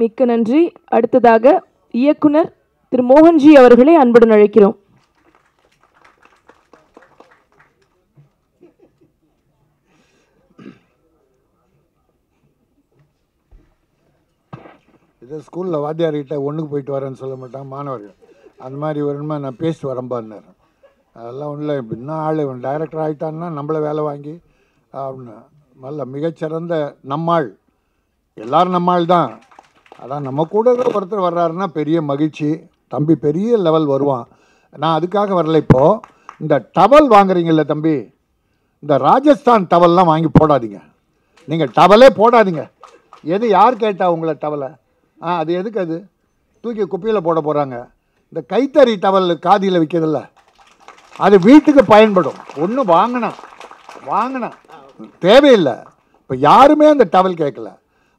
மிக்க நன்றி. அடுத்ததாக இயக்குனர் திரு மோகன்ஜி அவர்களை அன்புடன் அழைக்கிறோம். இதை ஸ்கூலில் வாத்தியார்கிட்ட ஒன்றுக்கு போயிட்டு வரேன்னு சொல்ல மாட்டாங்க மாணவர்கள். அந்த மாதிரி வருமா நான் பேசிட்டு வரம்பான்னாரு அதெல்லாம் ஒன்றும் இல்லை. இன்னும் ஆள் இவன் டைரக்டர் ஆகிட்டான்னா நம்மளை வேலை வாங்கி அப்படின்னு. நல்ல மிகச்சிறந்த நம்மாள். எல்லாரும் நம்மாள் தான். அதான் நம்ம கூட ஒருத்தர் வர்றாருன்னா பெரிய மகிழ்ச்சி. தம்பி பெரிய லெவல் வருவான். நான் அதுக்காக வரல இப்போது இந்த டவல் வாங்குறீங்கல்ல தம்பி இந்த ராஜஸ்தான் டவல்லாம் வாங்கி போடாதீங்க. நீங்கள் டவலே போடாதீங்க. எது யார் கேட்டா உங்களை டவலை ஆ அது எதுக்கு அது? தூக்கி குப்பையில் போட போகிறாங்க இந்த கைத்தறி டவல் காதியில் விற்கிறதில்ல அது வீட்டுக்கு பயன்படும். ஒன்று வாங்கினேன் வாங்கினேன் தேவையில்லை. இப்போ யாருமே அந்த டவல் கேட்கல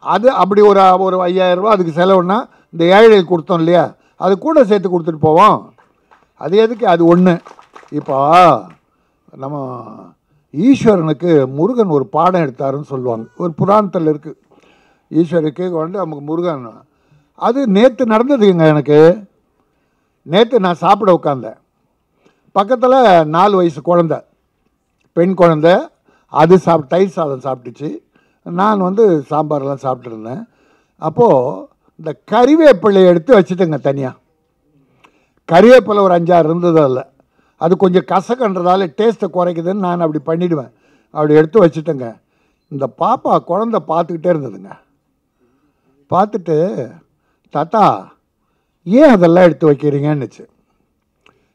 அது அப்படி ஒரு ஒரு ஐயாயிரம் அதுக்கு செலவுன்னா இந்த ஏழைகளுக்கு கொடுத்தோம் இல்லையா? அது கூட சேர்த்து கொடுத்துட்டு போவோம். அது எதுக்கு? அது ஒன்று இப்போ நம்ம ஈஸ்வரனுக்கு முருகன் ஒரு பாடம் எடுத்தாருன்னு சொல்லுவாங்க. ஒரு புராணத்தில் இருக்குது ஈஸ்வருக்கு வந்து நமக்கு முருகன் அது நேற்று நடந்ததுங்க எனக்கு. நேற்று நான் சாப்பிட உட்காந்தேன் பக்கத்தில் நாலு வயசு குழந்த பெண் குழந்த அது சாப் தயிர் சாதம் சாப்பிட்டுச்சு. நான் வந்து சாம்பார்லாம் சாப்பிட்ருந்தேன் அப்போது இந்த கறிவேப்பிலையை எடுத்து வச்சுட்டேங்க தனியாக கறிவேப்பிலை ஒரு அஞ்சாறு இருந்தது அதில். அது கொஞ்சம் கசக்கன்றதால டேஸ்ட்டை குறைக்குதுன்னு நான் அப்படி பண்ணிவிடுவேன் அப்படி எடுத்து வச்சுட்டேங்க. இந்த பாப்பா குழந்த பார்த்துக்கிட்டே இருந்ததுங்க. பார்த்துட்டு தாத்தா ஏன் அதெல்லாம் எடுத்து வைக்கிறீங்கன்னுச்சு?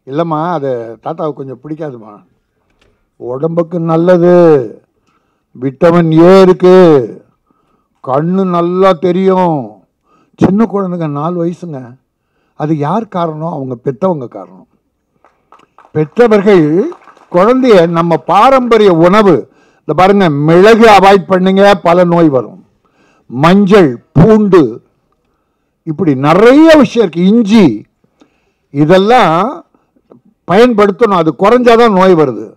இல்லைம்மா அது தாத்தாவுக்கு கொஞ்சம் பிடிக்காதுமா உடம்புக்கு நல்லது. விட்டமின் ஏ இருக்கு. கண்ணு நல்லா தெரியும். சின்ன குழந்தைங்க நாலு வயசுங்க. அது யார் காரணம்? அவங்க பெற்றவங்க காரணம். பெற்றவர்கள் குழந்தைய நம்ம பாரம்பரிய உணவு இந்த பாருங்க மிளகு அவாய்ட் பண்ணுங்க பல நோய் வரும். மஞ்சள் பூண்டு இப்படி நிறைய விஷயம் இருக்கு. இஞ்சி இதெல்லாம் பயன்படுத்தணும். அது குறைஞ்சாதான் நோய் வருது.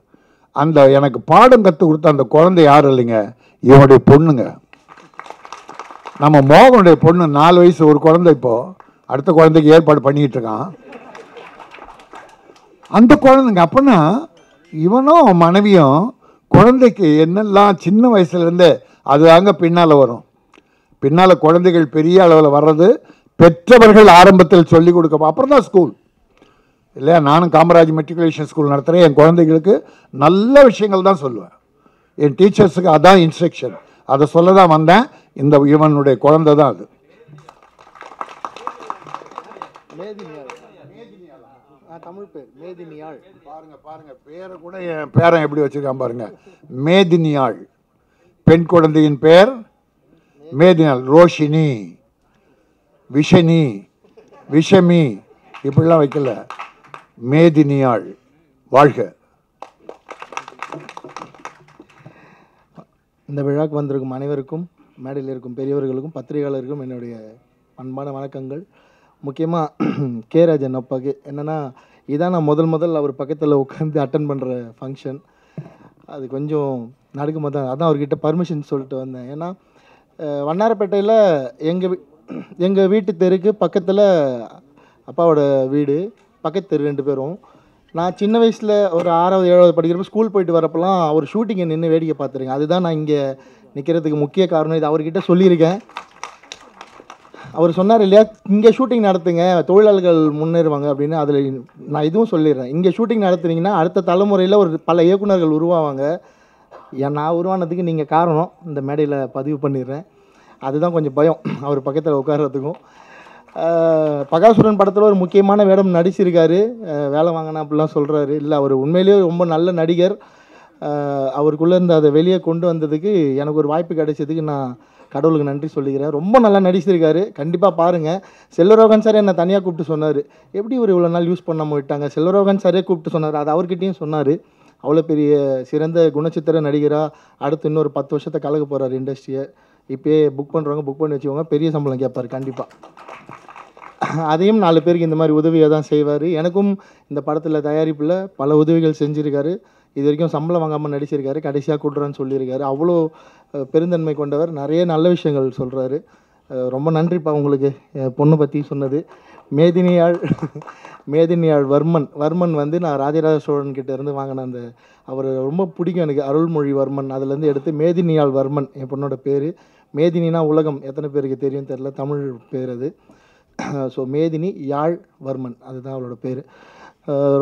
அந்த எனக்கு பாடம் கற்றுக் கொடுத்த அந்த குழந்தை யாரும் இல்லைங்க? இவனுடைய பொண்ணுங்க. நம்ம மோகனுடைய பொண்ணு நாலு வயசு ஒரு குழந்தை இப்போ. அடுத்த குழந்தைக்கு ஏற்பாடு பண்ணிக்கிட்டு இருக்கான். அந்த குழந்தைங்க அப்பனா இவனும் அவன் மனைவியும் குழந்தைக்கு என்னெல்லாம் சின்ன வயசுலேருந்தே அது பின்னால் வரும். பின்னால் குழந்தைகள் பெரிய அளவில் வர்றது பெற்றவர்கள் ஆரம்பத்தில் சொல்லிக் கொடுக்க அப்புறம் தான் ஸ்கூல் இல்லையா? நானும் காமராஜ் மெட்ரிகுலேஷன் ஸ்கூல் நடத்துகிறேன் என் குழந்தைகளுக்கு நல்ல விஷயங்கள் தான் சொல்லுவேன். என் டீச்சர்ஸுக்கு அதான் இன்ஸ்ட்ரக்ஷன் அதை சொல்ல தான் வந்தேன். இந்த இவனுடைய குழந்தை தான் அது. தமிழ் பேர். மேதினியாள் பாருங்க பாருங்க. பேரை கூட என் பேரன் எப்படி வச்சிருக்கான் பாருங்க. மேதினியாள். பெண் குழந்தையின் பெயர் மேதினியாள். ரோஷினி விஷனி விஷமி. இப்படிலாம் வைக்கல. மேதினியாள். வாழ்க. இந்த விழாக்கு வந்திருக்கும் அனைவருக்கும் மேடையில் இருக்கும் பெரியவர்களுக்கும் பத்திரிகையாளருக்கும் என்னுடைய அன்பான வணக்கங்கள். முக்கியமாக கே ராஜன் அப்பாக்கு. என்னென்னா இதான் நான் முதல் முதல் அவர் பக்கத்தில் உட்காந்து அட்டன் பண்ணுற ஃபங்க்ஷன் அது கொஞ்சம் நடக்கும்போது தான். அதான் அவர்கிட்ட பர்மிஷன் சொல்லிட்டு வந்தேன். ஏன்னா வண்ணாரப்பேட்டையில் எங்கள் வீ எங்கள் வீட்டு தெருக்கு பக்கத்தில் அப்பாவோட வீடு. பக்கத்து தெரு ரெண்டு பேரும். நான் சின்ன வயசில் ஒரு ஆறாவது ஏழாவது படிக்கிறப்ப ஸ்கூல் போயிட்டு வரப்பெல்லாம் அவர் ஷூட்டிங்கை நின்று வேடிக்கை பார்த்துருக்கேன். அதுதான் நான் இங்கே நிற்கிறதுக்கு முக்கிய காரணம். இது அவர்கிட்ட சொல்லியிருக்கேன். அவர் சொன்னார் இல்லையா இங்கே ஷூட்டிங் நடத்துங்க தொழிலாளர்கள் முன்னேறுவாங்க அப்படின்னு. அதில் நான் இதுவும் சொல்லிடுறேன். இங்கே ஷூட்டிங் நடத்துனீங்கன்னா அடுத்த தலைமுறையில் ஒரு பல இயக்குநர்கள் உருவாவாங்க. ஏன் நான் உருவானதுக்கு நீங்கள் காரணம். இந்த மேடையில் பதிவு பண்ணிடுறேன். அதுதான் கொஞ்சம் பயம். அவர் பக்கத்தில் உட்கார்றதுக்கும். பகாசுரன் படத்தில் ஒரு முக்கியமான வேடம் நடிச்சிருக்காரு. வேலை வாங்கினா அப்படிலாம் சொல்கிறாரு இல்லை அவர் உண்மையிலேயே ரொம்ப நல்ல நடிகர். அவருக்குள்ளே இருந்து அதை வெளியே கொண்டு வந்ததுக்கு எனக்கு ஒரு வாய்ப்பு கிடைச்சதுக்கு நான் கடவுளுக்கு நன்றி சொல்லிக்கிறேன். ரொம்ப நல்லா நடிச்சிருக்காரு. கண்டிப்பாக பாருங்கள் செல்வரோகன் சார் என்னை தனியாக கூப்பிட்டு சொன்னார். எப்படி இவர் இவ்வளோ நாள் யூஸ் பண்ணாமல் விட்டாங்க? செல்வரோகன் சாரே கூப்பிட்டு சொன்னார். அது அவர்கிட்டையும் சொன்னார். அவ்வளோ பெரிய சிறந்த குணச்சித்திர நடிகராக அடுத்து இன்னொரு பத்து வருஷத்தை கலக்க போகிறார் இண்டஸ்ட்ரியை இப்போயே புக் பண்ணுறவங்க புக் பண்ணி வச்சுக்கோங்க. பெரிய சம்பளம் கேட்பார். கண்டிப்பாக அதையும் நாலு பேருக்கு இந்த மாதிரி உதவியை தான் செய்வார். எனக்கும் இந்த படத்தில் தயாரிப்பில் பல உதவிகள் செஞ்சுருக்காரு. இது வரைக்கும் சம்பளம் வாங்காமல் நடிச்சிருக்காரு. கடைசியாக கூட்டுறேன்னு சொல்லியிருக்காரு. அவ்வளோ பெருந்தன்மை கொண்டவர். நிறைய நல்ல விஷயங்கள் சொல்கிறாரு ரொம்ப நன்றிப்பா உங்களுக்கு என் பொண்ணு பற்றி சொன்னது. மேதினியாள் மேதினியாள் வர்மன். வர்மன் வந்து நான் ராஜராஜ சோழன் கிட்டேருந்து வாங்கின அந்த அவர் ரொம்ப பிடிக்கும் எனக்கு அருள்மொழிவர்மன். அதுலேருந்து எடுத்து மேதினியாள் வர்மன் என் பொண்ணோட பேர். மேதினினா உலகம். எத்தனை பேருக்கு தெரியும் தெரில தமிழ் பேர் அது. ஸோ மேதினி யாழ் வர்மன் அதுதான் அவளோட பேர்.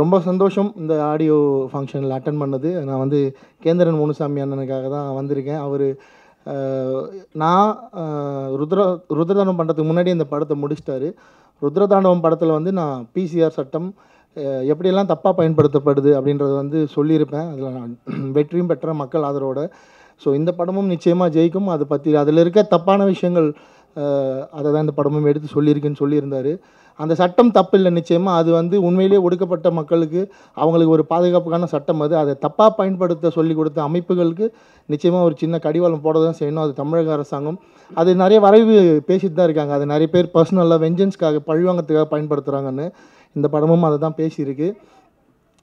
ரொம்ப சந்தோஷம் இந்த ஆடியோ ஃபங்க்ஷனில் அட்டன் பண்ணது. நான் வந்து கேந்திரன் முனுசாமி அண்ணனுக்காக தான் வந்திருக்கேன். அவர் நான் ருத்ர ருத்ரதாண்டவம் பண்ணுறதுக்கு முன்னாடி இந்த படத்தை முடிச்சிட்டாரு. ருத்ரதாண்டவம் படத்தில் வந்து நான் பிசிஆர் சட்டம் எப்படியெல்லாம் தப்பாக பயன்படுத்தப்படுது அப்படின்றத வந்து சொல்லியிருப்பேன். அதில் நான் வெற்றியும் பெற்ற மக்கள் ஆதரவோட. ஸோ இந்த படமும் நிச்சயமாக ஜெயிக்கும். அதை பற்றி அதில் இருக்க தப்பான விஷயங்கள் அதை தான் இந்த படமும் எடுத்து சொல்லியிருக்குன்னு சொல்லியிருந்தார். அந்த சட்டம் தப்பு இல்லை நிச்சயமாக அது வந்து உண்மையிலேயே ஒடுக்கப்பட்ட மக்களுக்கு அவங்களுக்கு ஒரு பாதுகாப்புக்கான சட்டம் அது. அதை தப்பாக பயன்படுத்த சொல்லி கொடுத்த அமைப்புகளுக்கு நிச்சயமாக ஒரு சின்ன கடிவாளம் போட தான் செய்யணும். அது தமிழக அரசாங்கம். அது நிறைய வரைவு பேசிட்டு தான் இருக்காங்க. அது நிறைய பேர் பர்சனலாக வெஞ்சன்ஸ்க்காக பழிவாங்கத்துக்காக பயன்படுத்துகிறாங்கன்னு இந்த படமும் அதை தான் பேசியிருக்கு.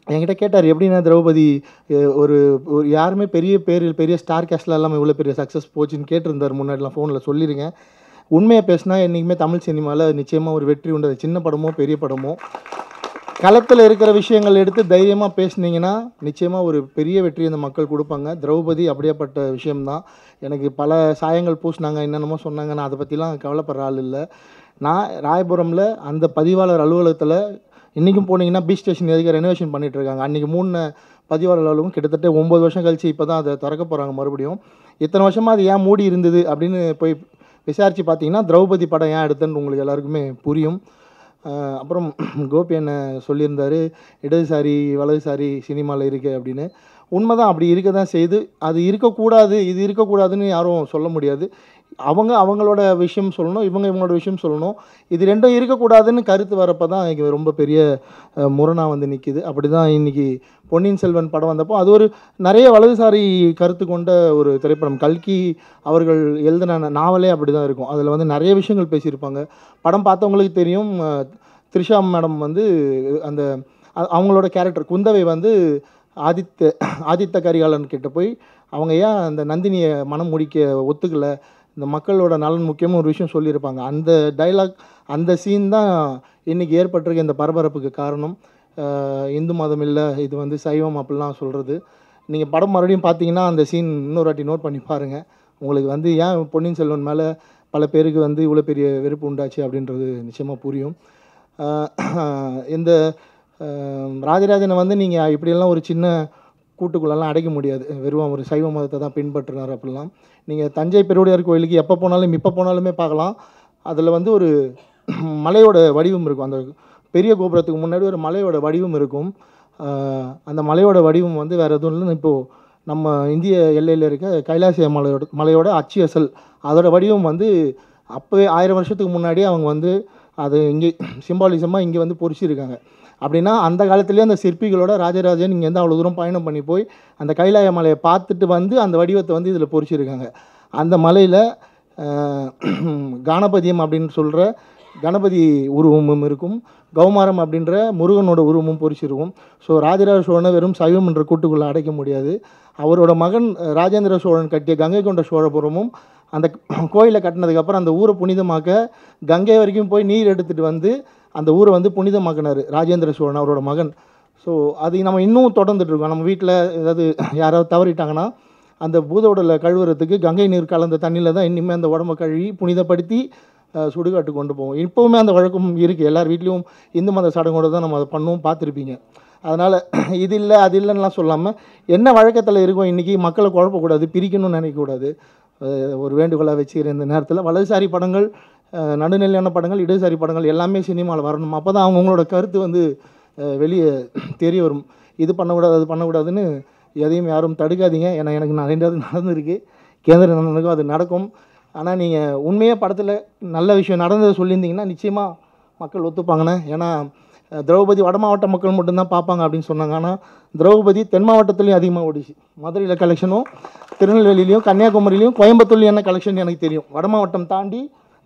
என்கிட்ட கேட்டார் எப்படின்னா திரௌபதி ஒரு ஒரு யாருமே பெரிய பேர் பெரிய ஸ்டார் கேஸ்டில் இல்லாமல் இவ்வளோ பெரிய சக்ஸஸ் போச்சுன்னு கேட்டிருந்தார் முன்னாடிலாம் ஃபோனில் சொல்லியிருக்கேன். உண்மையை பேசினா என்றைக்குமே தமிழ் சினிமாவில் நிச்சயமாக ஒரு வெற்றி உண்டு. சின்ன படமோ பெரிய படமோ. களத்தில் இருக்கிற விஷயங்கள் எடுத்து தைரியமாக பேசுனீங்கன்னா நிச்சயமாக ஒரு பெரிய வெற்றி அந்த மக்கள் கொடுப்பாங்க. திரௌபதி அப்படியேப்பட்ட விஷயம்தான். எனக்கு பல சாயங்கள் பூசினாங்க என்னென்னமோ சொன்னாங்க. நான் அதை பற்றிலாம் கவலைப்படுற ஆள் இல்லை. நான் ராயபுரமில் அந்த பதிவாளர் அலுவலகத்தில் இன்றைக்கும் போனீங்கன்னா பீச் ஸ்டேஷன் எதுக்கு ரெனோவேஷன் பண்ணிகிட்டு இருக்காங்க. அன்றைக்கி மூணு பதிவாளர் அலுவலகம் கிட்டத்தட்ட ஒம்பது வருஷம் கழிச்சு இப்போ தான் அதை திறக்க போகிறாங்க மறுபடியும். இத்தனை வருஷமாக அது ஏன் மூடி இருந்தது அப்படின்னு போய் விசாரித்து பார்த்தீங்கன்னா திரௌபதி படம் ஏன் எடுத்தேன்னு உங்களுக்கு எல்லாருக்குமே புரியும். அப்புறம் கோபி என்ன சொல்லியிருந்தார் இடதுசாரி வலதுசாரி சினிமாவில் இருக்கு அப்படின்னு. உண்மைதான் அப்படி இருக்க தான் செய்து அது இருக்கக்கூடாது இது இருக்கக்கூடாதுன்னு யாரும் சொல்ல முடியாது. அவங்க அவங்களோட விஷயம் சொல்லணும் இவங்க இவங்களோட விஷயம் சொல்லணும். இது ரெண்டும் இருக்கக்கூடாதுன்னு கருத்து வரப்போ தான் இங்கே ரொம்ப பெரிய முரணாக முரணா வந்து நிற்கிது அப்படி தான் இன்றைக்கி பொன்னியின் செல்வன் படம் வந்தப்போ அது ஒரு நிறைய வலதுசாரி கருத்து கொண்ட ஒரு திரைப்படம். கல்கி அவர்கள் எழுதின நாவலே அப்படி தான் இருக்கும். அதில் வந்து நிறைய விஷயங்கள் பேசியிருப்பாங்க. படம் பார்த்தவங்களுக்கு தெரியும். த்ரிஷா மேடம் வந்து அந்த அவங்களோட கேரக்டர் குந்தவை வந்து ஆதித்த ஆதித்த கரிகாலன் கிட்ட போய் அவங்க ஏன் அந்த நந்தினியை மனம் முடிக்க ஒத்துக்கலை? இந்த மக்களோட நலன் முக்கியமாக ஒரு விஷயம் சொல்லியிருப்பாங்க. அந்த டைலாக் அந்த சீன் தான் இன்றைக்கி ஏற்பட்டிருக்க இந்த பரபரப்புக்கு காரணம். இந்து மதம் இல்லை இது வந்து சைவம் அப்படிலாம் சொல்கிறது நீங்கள் படம் மறுபடியும் பார்த்தீங்கன்னா அந்த சீன் இன்னொரு வாட்டி நோட் பண்ணி பாருங்கள் உங்களுக்கு வந்து ஏன் பொன்னியின் செல்வன் மேலே பல பேருக்கு வந்து இவ்வளோ பெரிய வெறுப்பு உண்டாச்சு அப்படின்றது நிச்சயமாக புரியும். இந்த ராஜராஜனை வந்து நீங்கள் இப்படியெல்லாம் ஒரு சின்ன கூட்டுக்குள்ளெல்லாம் அடைக்க முடியாது. வெறும் ஒரு சைவ மதத்தை தான் பின்பற்றினார் அப்படிலாம். நீங்கள் தஞ்சை பெருவுடையார் கோயிலுக்கு எப்போ போனாலும் இப்போ போனாலுமே பார்க்கலாம். அதில் வந்து ஒரு மலையோட வடிவம் இருக்கும். அந்த பெரிய கோபுரத்துக்கு முன்னாடி ஒரு மலையோட வடிவம் இருக்கும். அந்த மலையோட வடிவம் வந்து வேறு எதுவும் இல்லைன்னு இப்போது நம்ம இந்திய எல்லையில் இருக்க கைலாசிய மலையோட மலையோட அச்சு அசல். அதோட வடிவம் வந்து அப்போவே ஆயிரம் வருஷத்துக்கு முன்னாடியே அவங்க வந்து அது இங்கே சிம்பாலிசமாக இங்கே வந்து பொறிச்சிருக்காங்க. அப்படின்னா அந்த காலத்துலேயே அந்த சிற்பிகளோட ராஜராஜன் இங்கேருந்து அவ்வளோ தூரம் பயணம் பண்ணி போய் அந்த கைலாய மலையை பார்த்துட்டு வந்து அந்த வடிவத்தை வந்து இதில் பொறிச்சிருக்காங்க. அந்த மலையில் கணபதியம் அப்படின்னு சொல்கிற கணபதி உருவமும் இருக்கும். கௌமாரம் அப்படின்ற முருகனோட உருவமும் பொறிச்சிருக்கும். ஸோ ராஜராஜ சோழனை வெறும் சைவம் என்ற கூட்டுக்குள்ளே அடைக்க முடியாது. அவரோட மகன் ராஜேந்திர சோழன் கட்டிய கங்கை கொண்ட சோழபுரமும் அந்த கோயிலை கட்டினதுக்கப்புறம் அந்த ஊரை புனிதமாக்க கங்கை வரைக்கும் போய் நீர் எடுத்துகிட்டு வந்து அந்த ஊரை வந்து புனிதமாக்கினார் ராஜேந்திர சோழன் அவரோட மகன். ஸோ அது நம்ம இன்னும் தொடர்ந்துட்டுருக்கோம் நம்ம வீட்டில் ஏதாவது யாராவது தவறிட்டாங்கன்னா அந்த பூதோடலை கழுவுறதுக்கு கங்கை நீர் கலந்த தண்ணியில் தான் இனிமேல் அந்த உடம்பை கழுவி புனிதப்படுத்தி சுடுகாட்டு கொண்டு போவோம். இப்போவுமே அந்த வழக்கம் இருக்குது எல்லார் வீட்லேயும் இந்து மத சடங்கோட தான் நம்ம அதை பண்ணுவோம் பார்த்துருப்பீங்க. அதனால் இது இல்லை அது இல்லைன்னா சொல்லாமல் என்ன வழக்கத்தில் இருக்கும் இன்றைக்கி மக்களை குழப்பக்கூடாது பிரிக்கணும்னு நினைக்கக்கூடாது. ஒரு வேண்டுகோளாக வச்சுக்கிற இந்த நேரத்தில் வலதுசாரி படங்கள் நடுநிலையான படங்கள் இடதுசாரி படங்கள் எல்லாமே சினிமாவில் வரணும். அப்போ தான் அவங்கவுங்களோட கருத்து வந்து வெளியே தெரிய வரும். இது பண்ணக்கூடாது அது பண்ணக்கூடாதுன்னு எதையும் யாரும் தடுக்காதீங்க. ஏன்னா எனக்கு நிறைய நடந்திருக்கு. கேந்திர நலனுக்கும் அது நடக்கும். ஆனால் நீங்கள் உண்மையாக படத்தில் நல்ல விஷயம் நடந்ததை சொல்லியிருந்தீங்கன்னா நிச்சயமாக மக்கள் ஒத்துப்பாங்கண்ணே. ஏன்னா திரௌபதி வட மாவட்ட மக்கள் மட்டும்தான் பார்ப்பாங்க அப்படின்னு சொன்னாங்க. ஆனால் திரௌபதி தென் மாவட்டத்துலேயும் அதிகமாக ஓடிச்சு. மதுரையில் கலெக்ஷனும் திருநெல்வேலியிலையும் கன்னியாகுமரியிலையும் கோயம்புத்தூர்லையும் என்ன கலெக்ஷன் எனக்கு தெரியும். வட மாவட்டம் தாண்டி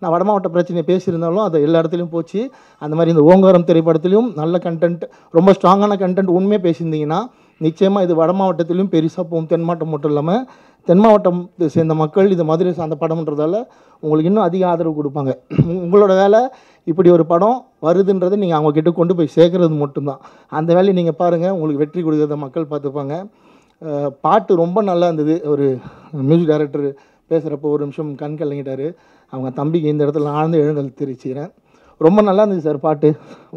நான் வட மாவட்ட பிரச்சனையை பேசியிருந்தாலும் அது எல்லா இடத்துலையும் போச்சு. அந்த மாதிரி இந்த ஓங்காரம் திரைப்படத்துலையும் நல்ல கண்டென்ட் ரொம்ப ஸ்ட்ராங்கான கண்டென்ட் உண்மையாக பேசியிருந்தீங்கன்னா நிச்சயமாக இது வட மாவட்டத்திலையும் பெருசாக போகும். தென் மாவட்டம் மட்டும் இல்லாமல் தென் மாவட்டம் சேர்ந்த மக்கள் இது மதுரை சார்ந்த படம்ன்றதால உங்களுக்கு இன்னும் அதிக ஆதரவு கொடுப்பாங்க. உங்களோட வேலை இப்படி ஒரு படம் வருதுன்றதை நீங்கள் அவங்கக்கிட்ட கொண்டு போய் சேர்க்கறது மட்டும்தான். அந்த வேலையை நீங்கள் பாருங்கள் உங்களுக்கு வெற்றி கொடுக்கறத மக்கள் பார்த்துப்பாங்க. பாட்டு ரொம்ப நல்லா இருந்தது. ஒரு மியூசிக் டைரக்டர் பேசுகிறப்போ ஒரு நிமிஷம் கண் கலங்கிட்டார். அவங்க தம்பிக்கு இந்த இடத்துல நான் எழுந்தல் தெரிவிச்சுக்கிறேன். ரொம்ப நல்லா இருந்துச்சு சார் பாட்டு.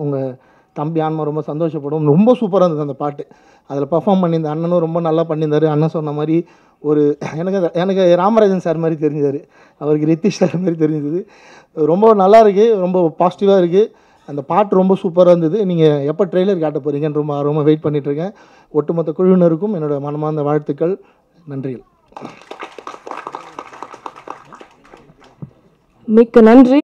உங்கள் தம்பி ஆன்மா ரொம்ப சந்தோஷப்படும். ரொம்ப சூப்பராக இருந்தது அந்த பாட்டு. அதில் பர்ஃபார்ம் பண்ணியிருந்த அண்ணனும் ரொம்ப நல்லா பண்ணியிருந்தாரு. அண்ணன் சொன்ன மாதிரி ஒரு எனக்கு எனக்கு ராமராஜன் சார் மாதிரி தெரிஞ்சார். அவருக்கு ரித்திஷ் சார் மாதிரி தெரிஞ்சது. ரொம்ப நல்லா இருக்குது ரொம்ப பாசிட்டிவாக இருக்குது அந்த பாட்டு ரொம்ப சூப்பராக இருந்தது. நீங்கள் எப்போ ட்ரெய்லர் காட்ட போகிறீங்கன்னு ரொம்ப ஆர்வமாக வெயிட் பண்ணிகிட்ருக்கேன் ஒட்டுமொத்த குழுவினருக்கும் என்னோடய மனமார்ந்த வாழ்த்துக்கள். நன்றிகள். மிக்க நன்றி.